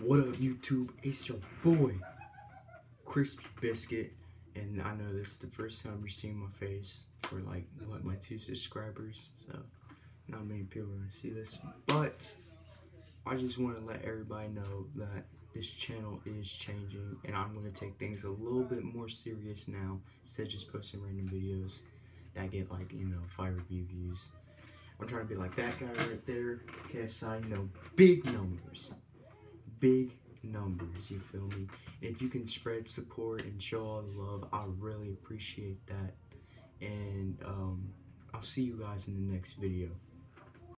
What up, YouTube? It's your boy, Crispy Biscuit, and I know this is the first time you're seeing my face for like what my two subscribers, so not many people are gonna see this, but I just want to let everybody know that this channel is changing, and I'm gonna take things a little bit more serious now instead of just posting random videos that get like you know five review views. I'm trying to be like that guy right there. So you know, big numbers big numbers, you feel me? If you can spread support and show all the love, I really appreciate that. And um, I'll see you guys in the next video.